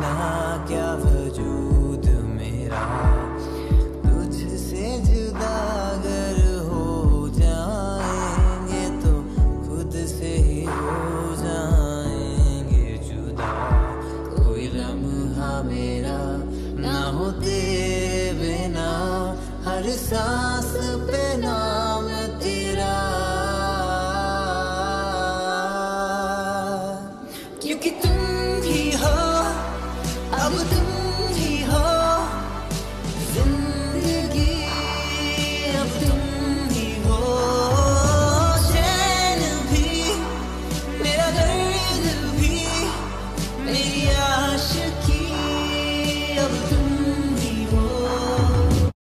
बिना क्या वजूद मेरा? तुझसे जुदा अगर हो जाएँगे तो खुद से ही हो जाएँगे जुदा। कोई लम्हा मेरा ना हो दे बिना, हर सांस पे नाम तेरा। क्योंकि तुम aşık ki